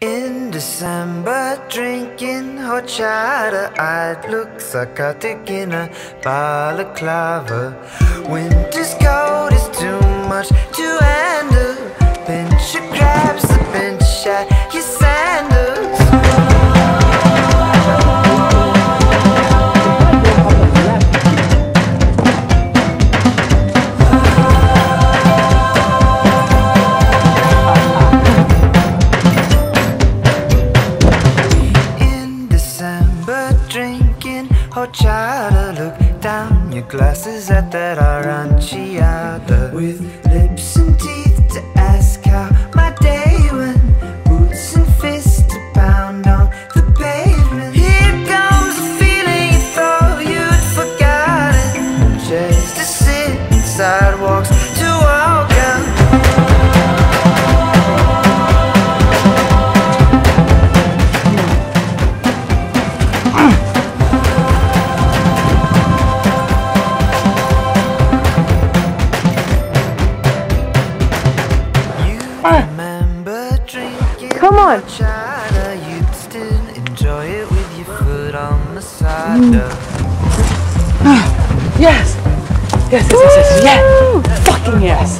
In December, drinking horchata, I'd look psychotic in a balaclava. Winter's cold is too much to handle. Pinch crabs, the pinch at drinking horchata. Look down your glasses at that aranciata. With lips and teeth to ask how my day went. Boots and fists to pound on the pavement. Here comes the feeling you thought you'd forgotten. Just to sit in the cider. Mm. Yes! Yes, yes, yes, yes, yes! Fucking yes!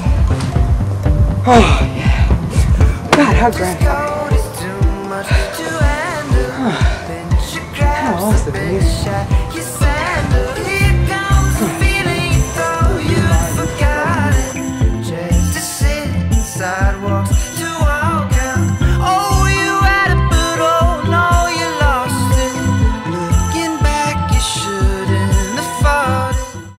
Oh, yeah. God, how grand. Cold is too walls